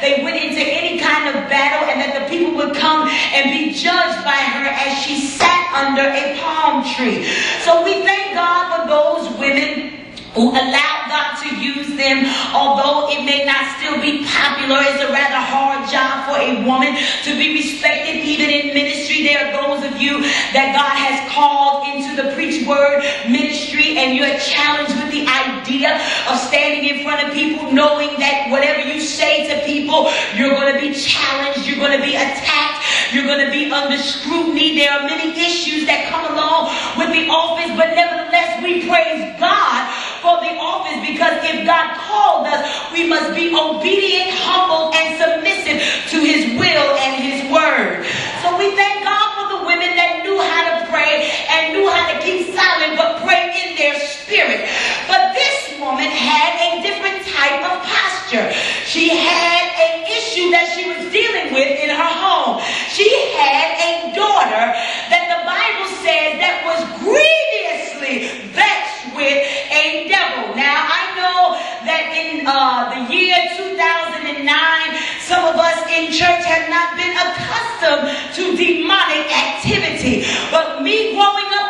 they went into any kind of battle and that the people would come and be judged by her as she sat under a palm tree. So we thank God for those women who allowed God to use them, although it may not still be popular. It's a rather hard job for a woman to be respected, even in ministry. There are those of you that God has called into the preach word ministry, and you're challenged with the idea of standing in front of people, knowing that whatever challenged. You're going to be attacked. You're going to be under scrutiny. There are many issues that come along with the office, but nevertheless, we praise God for the office because if God called us, we must be obedient, humble, and submissive to his will and his word. So we thank God for the women that knew how to pray and knew how to keep silent but pray in their spirit. But this woman had a different type of posture. She had uh, the year 2009, some of us in church have not been accustomed to demonic activity. But me growing up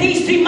these people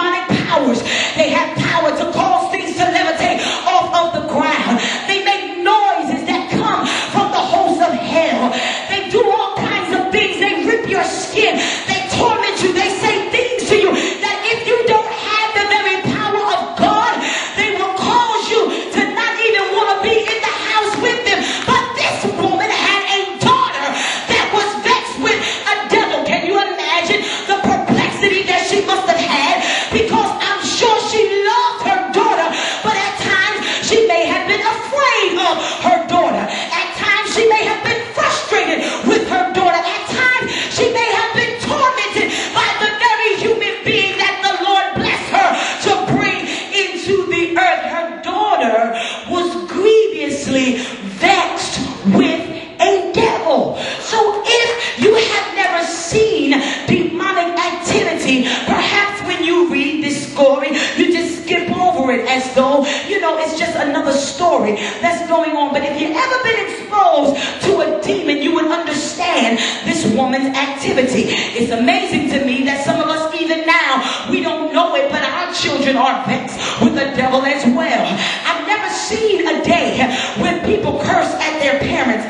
that's going on. But if you've ever been exposed to a demon, you would understand this woman's activity. It's amazing to me that some of us, even now, we don't know it, but our children are vexed with the devil as well. I've never seen a day where people curse at their parents